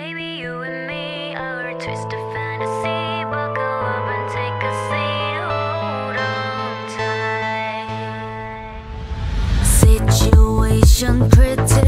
Baby, you and me, our twist of fantasy. Buckle up and take a seat, hold on tight. Situation pretty.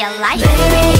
you like.